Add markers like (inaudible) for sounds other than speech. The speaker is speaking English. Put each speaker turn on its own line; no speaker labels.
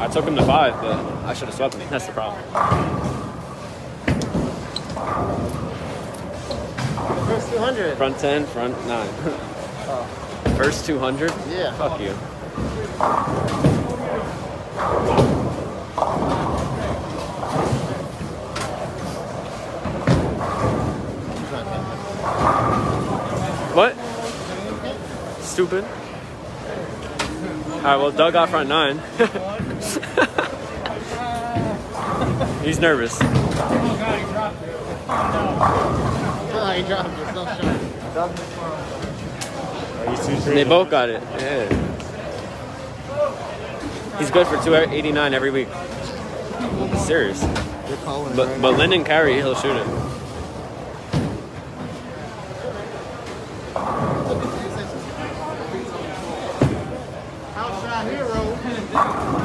I took him to five, but I should have swept him. That's the problem.
First 200.
Front 10, front 9.
Oh.
First 200?
Yeah.
Fuck you. What? Stupid. Alright, well, Doug got front 9. (laughs) He's nervous.
Oh, he dropped it. Show it. Dropped it.
They both got it. Yeah. He's good for 289 every week. Serious.
They're
But but Lyndon Carey, he'll shoot it.
Outside hero.